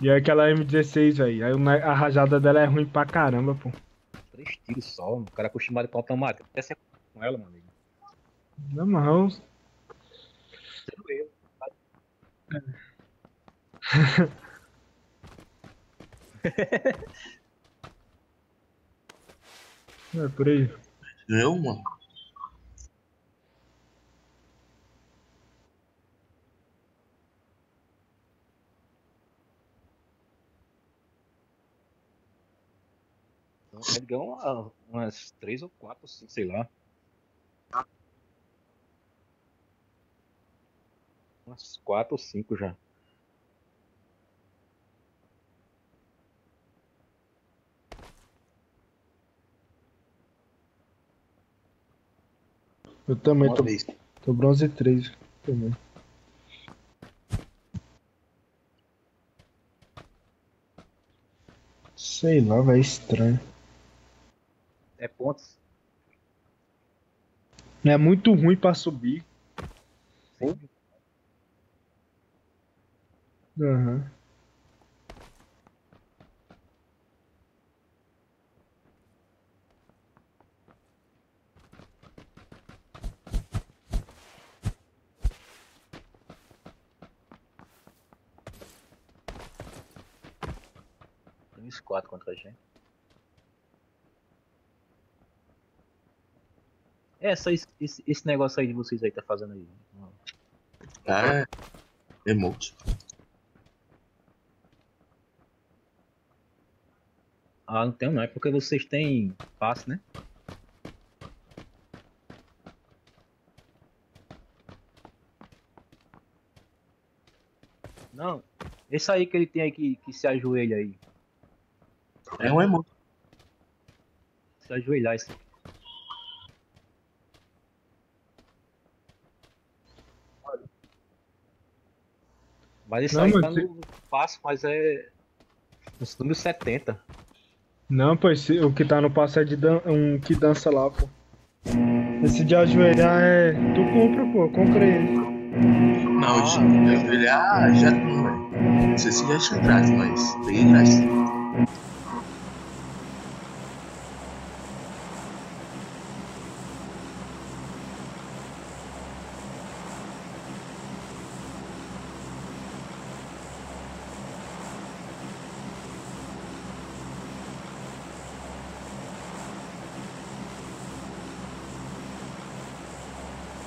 E aí aquela M16, velho. A rajada dela é ruim pra caramba, pô. Três tiros só, o cara acostumado com automático. Até ser com ela, meu amigo. Na mão. Sendo eu. É por aí. Eu, mano. Uma- umas três ou quatro, cinco, sei lá. Umas quatro ou cinco já. Eu também Uma tô, vez. tô bronze 3 também. Sei lá, vai estranho. É pontos. É muito ruim pra subir. Sim. Aham. Tem uns quatro contra a gente. É, só esse, esse, negócio aí de vocês aí tá fazendo aí. Ah, é. Emote. Ah, não tem não, é porque vocês têm passe, né? Não, esse aí que ele tem aí que, que se ajoelha aí. É um emote. Se ajoelhar esse. Mas esse Não, aí mas tá se- no passo, mas é. No número 70. Não, pô, esse, o que tá no passo é de dan um que dança lá, pô. Esse de ajoelhar é. Tu compra, pô, compra ele. Não, de de ajoelhar já tem, velho. Não sei se já tinha grátis, mas peguei grátis.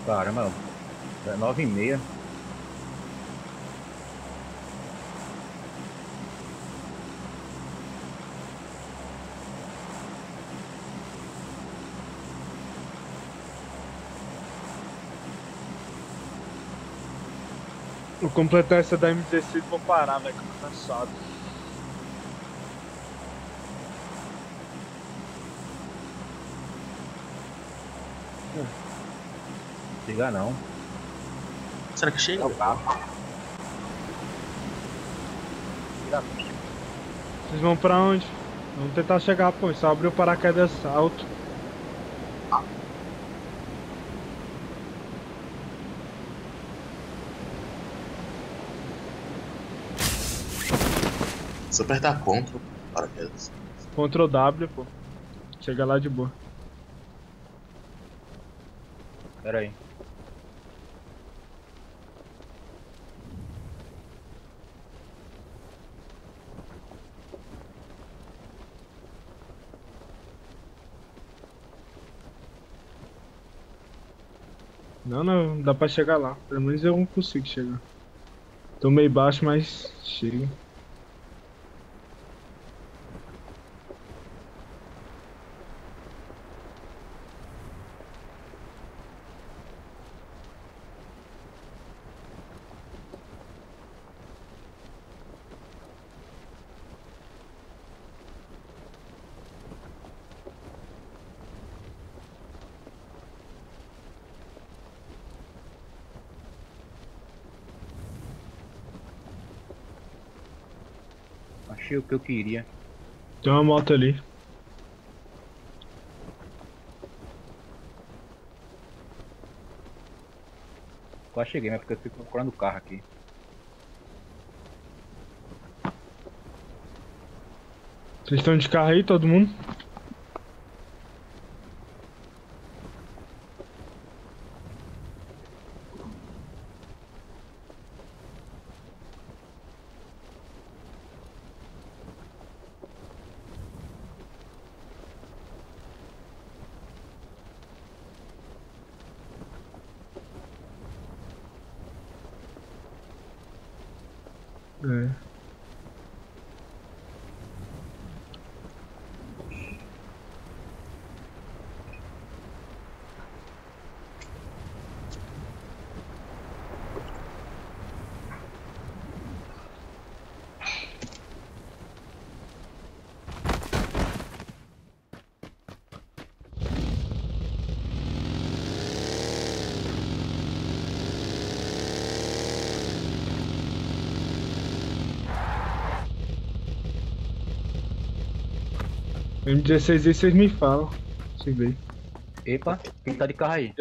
Caramba, é 9 e meia. Vou completar essa da M16 e vou parar, velho, que eu tô cansado. Chega não. Será que chega? Vocês vão pra onde? Vamos tentar chegar, pô. Só abriu o paraquedas alto. Se eu apertar Ctrl, paraquedas. Ctrl W, pô. Chega lá de boa. Pera aí. Não, não, dá pra chegar lá. Pelo menos eu consigo chegar. Tô meio baixo, mas chega. O que eu queria. Tem uma moto ali. Quase cheguei, mas porque eu fico procurando o carro aqui. Vocês estão de carro aí, todo mundo? É. M16 aí vocês me falam. Se vê. Epa, quem tá de carro aí?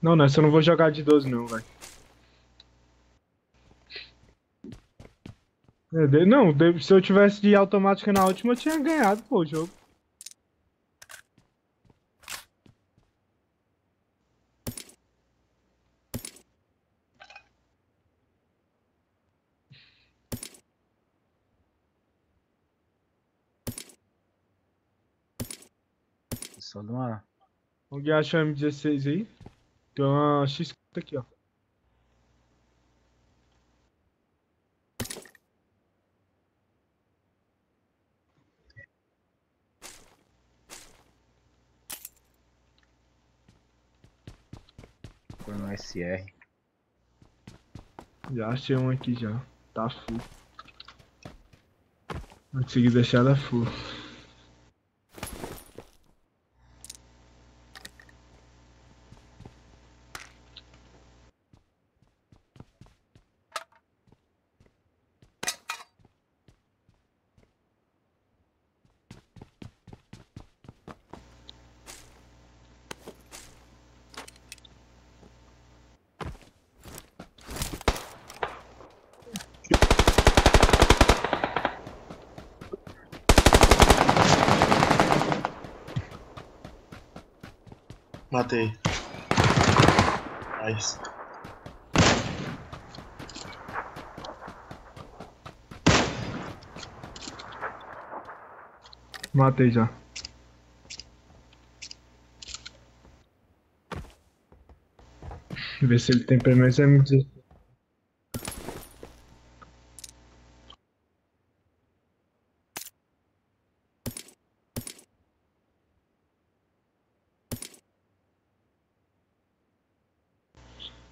Não, nessa eu não vou jogar de 12 não, velho. É, Não, se eu tivesse de automática na última, eu tinha ganhado, pô, o jogo. De uma. Alguém acha o M16 aí? Tem uma X aqui, ó. procurando um SR. Já achei um aqui já. Tá full. Vou conseguir deixar ela full. Matei. Nice. Matei já. Ver se ele tem pelo menos M16.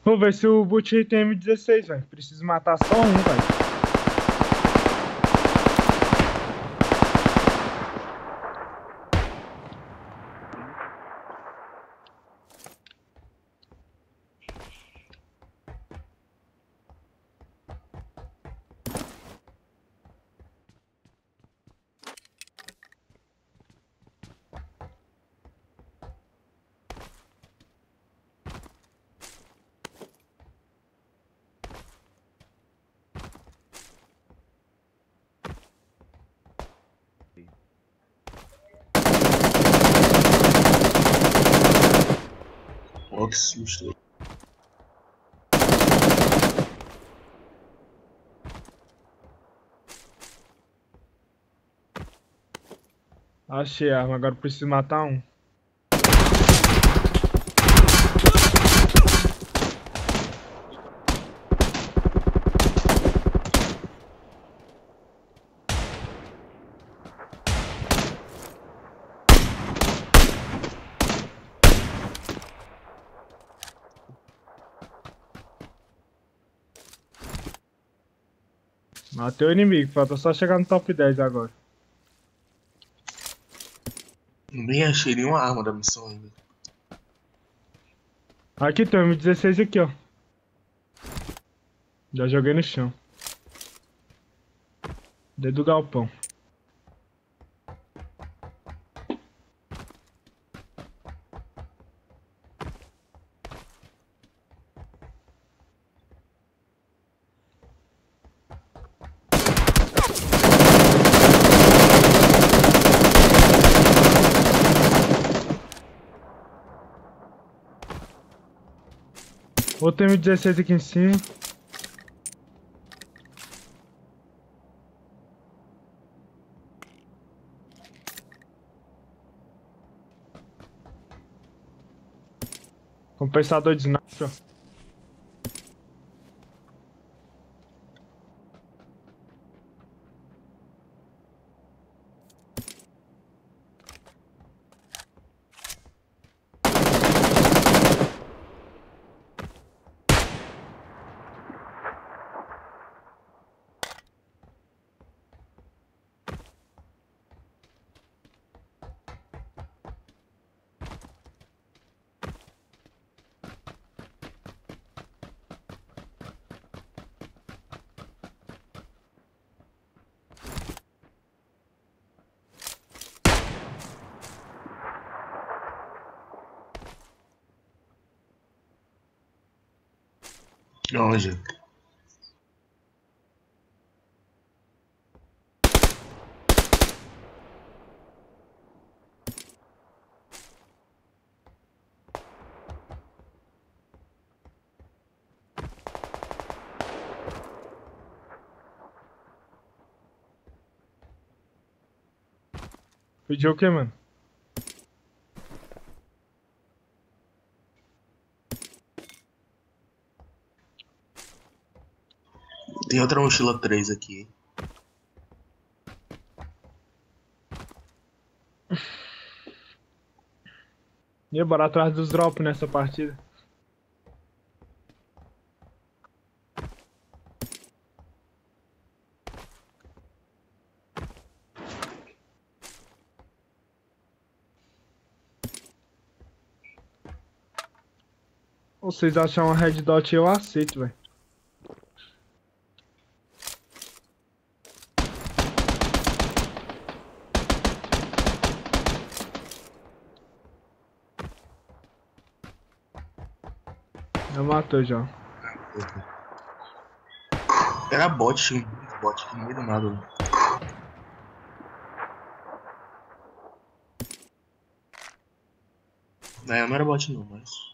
Vou ver se o Butch tem M16, velho. Preciso matar só um, velho. Achei a arma, agora preciso matar um. Matei o inimigo, falta só chegar no top 10 agora. Nem achei nenhuma arma da missão ainda. Aqui tem um M16 aqui, ó. Já joguei no chão. Dentro do galpão. Outro M16 aqui em cima. Compensador de sniper. Onde? Pediu o que, mano? Outra mochila 3 aqui. Ia bora atrás dos drops nessa partida. Vocês acham uma red dot eu aceito, velho. Já matou já. Era bot, bot aqui no meio do nada. né? É, não era bot não, mas.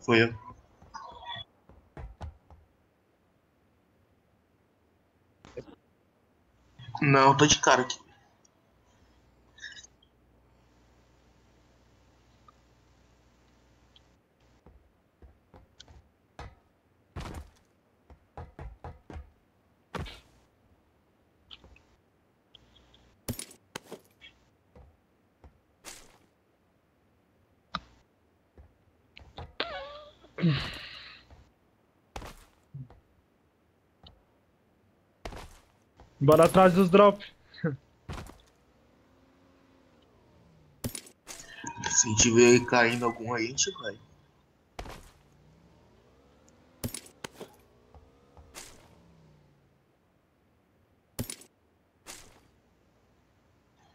Foi eu. Não, tô de cara aqui. Bora atrás dos drops. Se a gente ver caindo algum aí, a gente vai.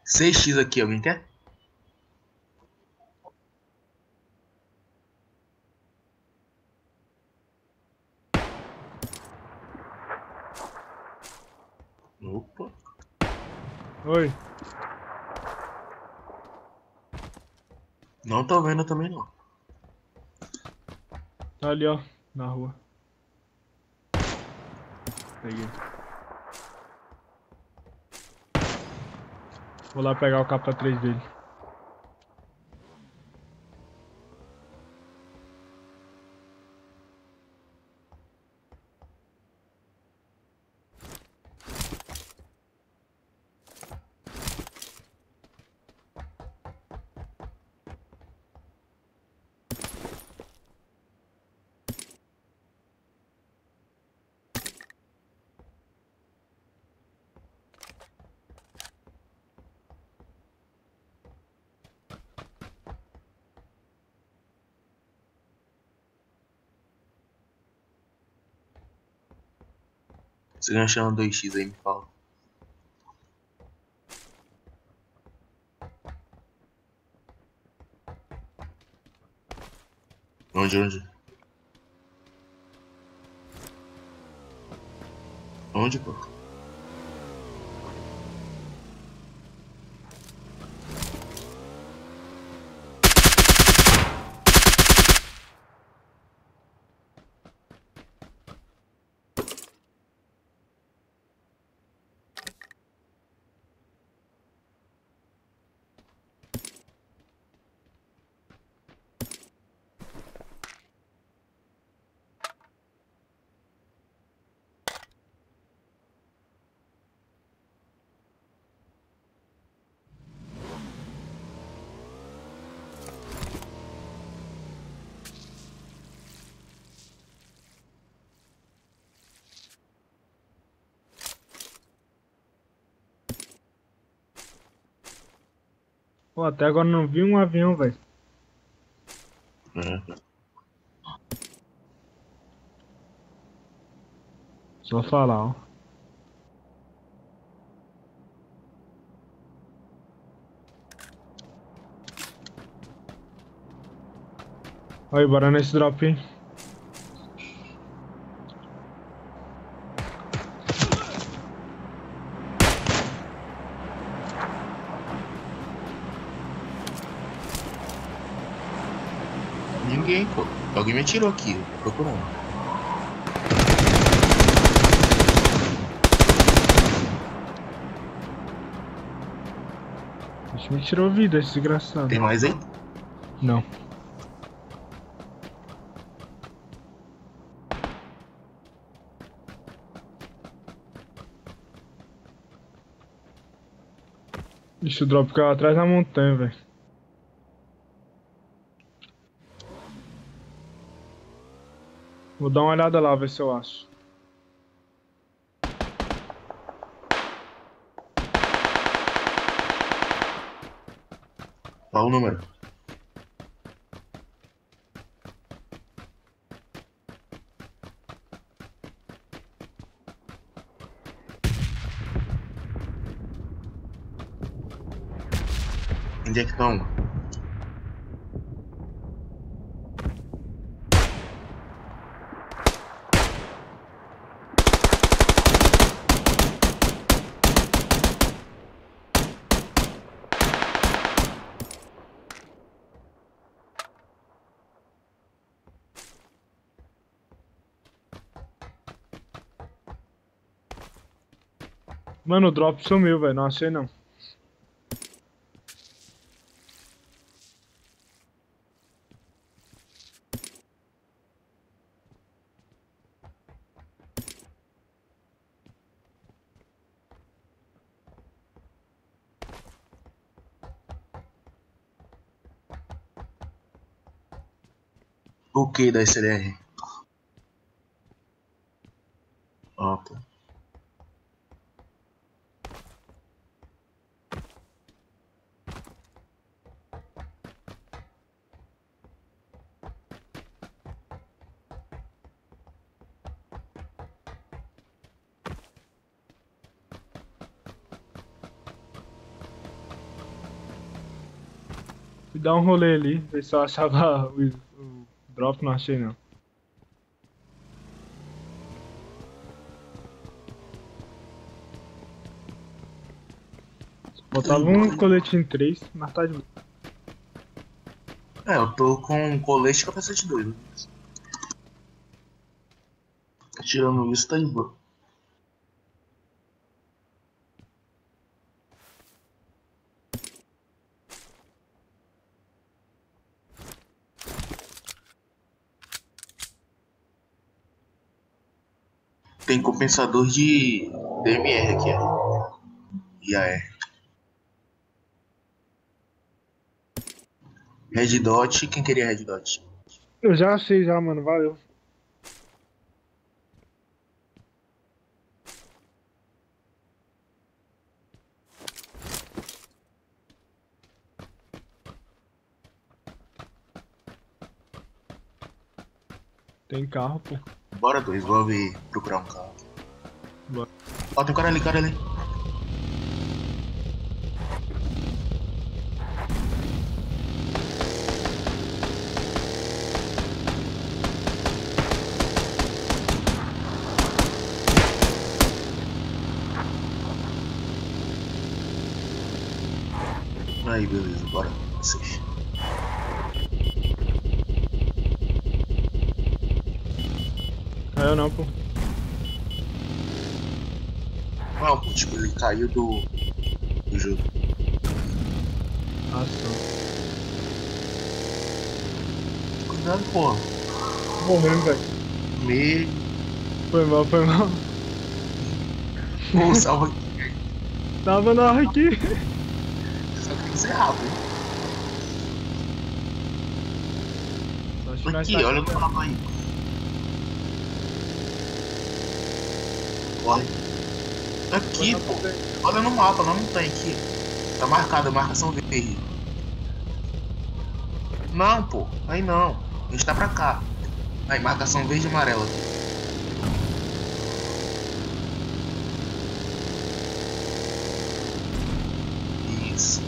Seis x aqui, alguém quer? Opa. Oi. Não tô vendo também não. Tá ali, ó. Na rua. Peguei. Vou lá pegar o capa 3 dele. Se ganhar um 2x aí, me fala. Onde, onde? Onde, pô? Pô, até agora não vi um avião, velho. É. Só falar, ó. Aí, bora nesse drop, hein? Ninguém, pô. Alguém me atirou aqui, tô procurando. Me tirou vida esse desgraçado. Tem mais aí? Não. Ixi, o drop ficava atrás da montanha, velho. Vou dar uma olhada lá, ver se eu acho. Qual o número? Onde é que estão? Mano, o drop sumiu, velho. Não achei não. O que da SLR? Ó, tá. Fui dar um rolê ali, ver se eu achava o, o drop, não achei não. Faltava um coletinho 3, mas tá de boa. É, eu tô com colete e capacete 2. né? Tirando isso, tá de boa. Tem compensador de DMR aqui, ó. E AR. Red Dot, quem queria Red Dot? Eu já achei já, mano, valeu. Tem carro, pô. Bora dois, vou procurar um carro. Ó, tem um cara ali, cara ali. Aí, beleza, bora. Vocês. Caiu não, pô. Tipo, ele caiu do, do jogo. Ah, só. Cuidado, pô. Morrendo, velho. Me. Foi mal, foi mal. Pô, salva aqui. Tava na hora aqui. Só que tem que ser rápido. Aqui, tá- olha no mapa aí. Corre. Aqui, pô. Olha no mapa, não, tem aqui. Tá marcado, marcação verde. Não, pô. Aí não. A gente tá pra cá. Aí, marcação verde e amarela aqui. Isso.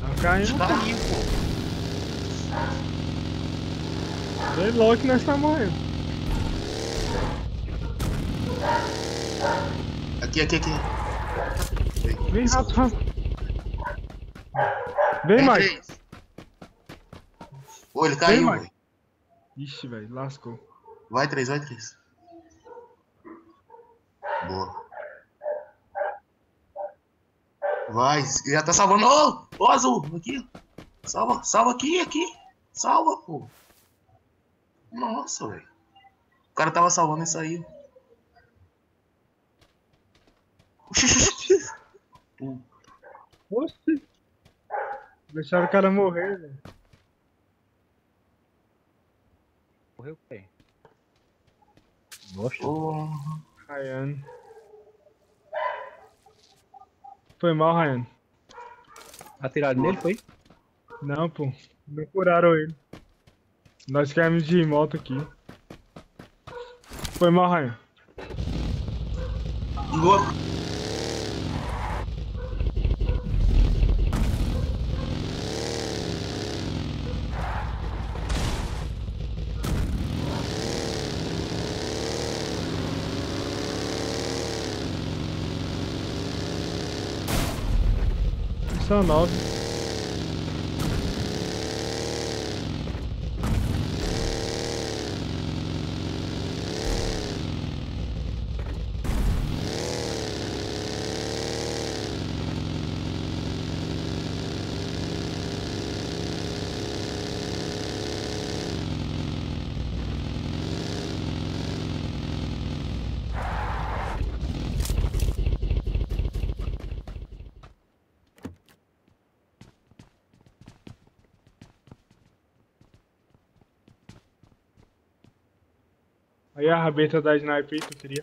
Tá caindo. Tá aí, pô. Vem logo que nós morrendo. Aqui, aqui, aqui. Vem rápido, rápido. Vem, três. Ô, ele caiu, Mike. velho. Ixi, velho, lascou. Vai, três, vai, três. Boa. Vai, já tá salvando. Ô, ô, azul, aqui. Salva, salva aqui, aqui. Salva, pô. Nossa, velho. O cara tava salvando isso aí. Oxi. Deixaram o cara morrer, velho. Morreu quem? Gosto. Porra. Ryan. Foi mal, Ryan. Atiraram nele, foi? Não, pô. Não curaram ele. Nós caímos de moto aqui. Foi mal, Ryan. Boa. São nove. Aí a rabeta da sniper aí, tu queria.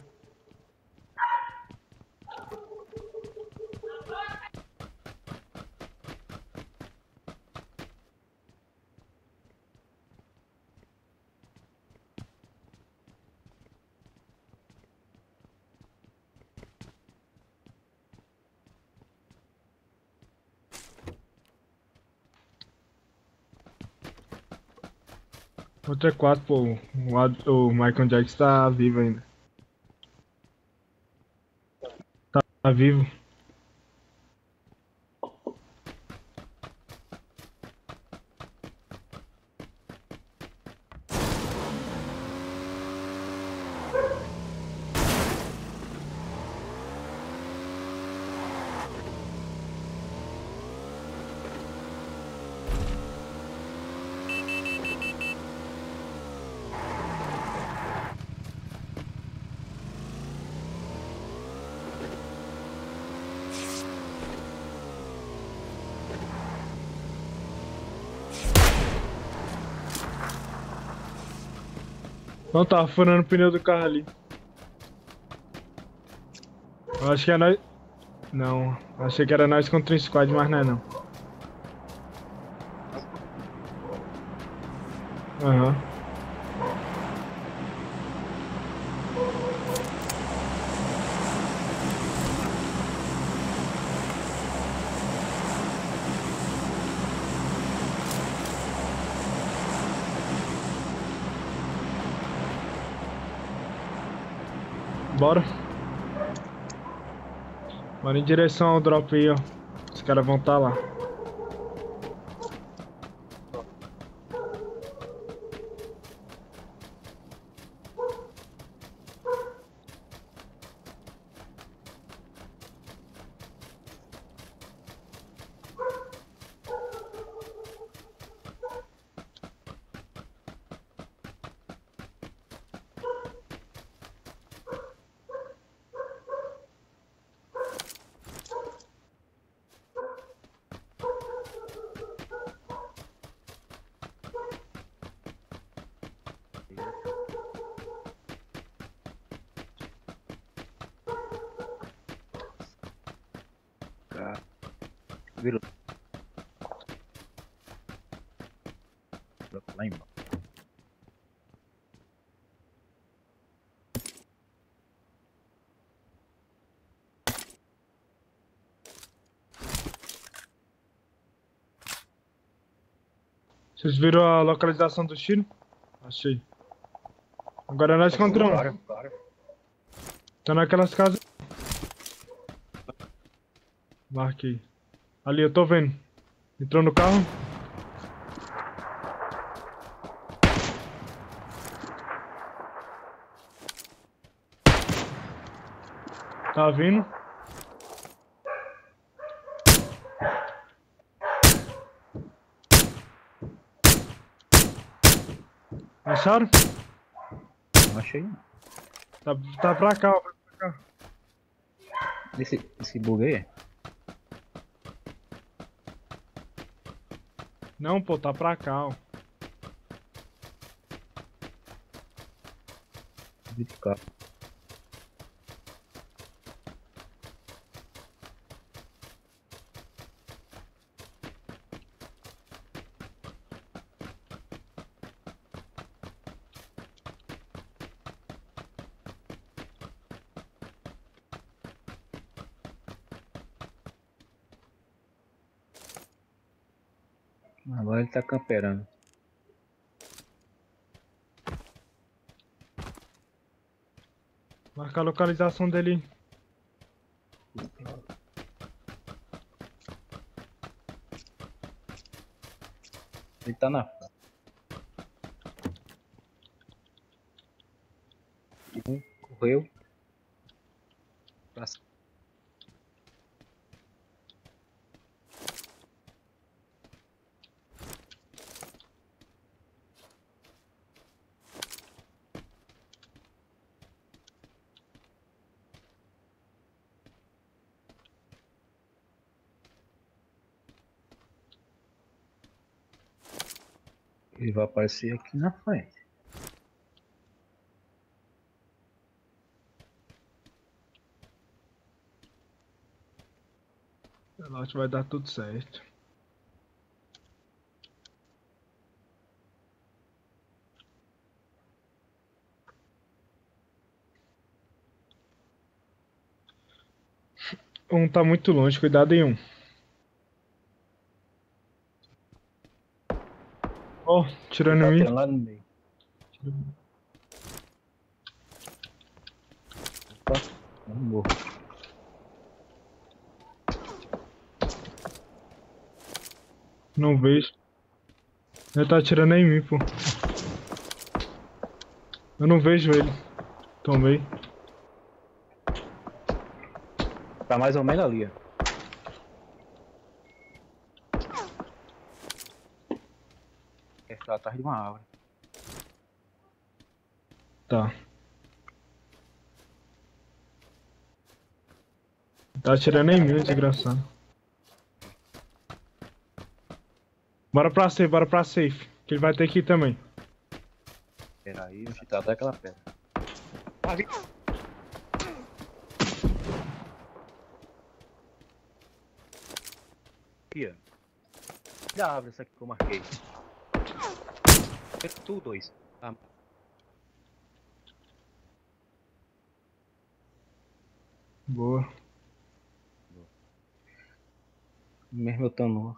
Outra 4, pô. O Michael Jackson tá vivo ainda. Tá, tá vivo. Não, tava furando o pneu do carro ali. Eu acho que é nós. Não, achei que era nós contra o squad, mas não é não. Aham. Bora. Bora em direção ao drop aí, ó. Os caras vão estar lá. Cara. Virou. Lá embaixo. Vocês viram a localização do tiro? Achei. Agora nós contra. Claro, claro. Tá naquelas casas. Marquei. Ali, eu tô vendo. Entrou no carro. Tá vindo. Acharam? Não achei. não. Tá, tá pra cá, ó. pra cá. Esse, esse bug aí? Não, pô, tá pra cá, ó. De carro. Agora ele tá camperando. Marca a localização dele. Ele tá na. Um correu. Pra c- Ele vai aparecer aqui na frente. Eu acho que vai dar tudo certo. Um tá muito longe, cuidado em um. Tirando Tá em mim. tendo lá no meio. Opa, não morro. Não vejo. Ele tá atirando em mim, pô. Eu não vejo ele. Tomei. Tá mais ou menos ali, ó. tá atrás de uma árvore. Tá. Tá atirando em mim, desgraçado. Bora pra safe, bora pra safe. Que ele vai ter que ir também. Peraí, vou chutar até aquela pedra. Ali. Aqui, Já abre árvore essa aqui que eu marquei. Perfil 2. Tá. Boa. Boa. Mesmo eu tô novo.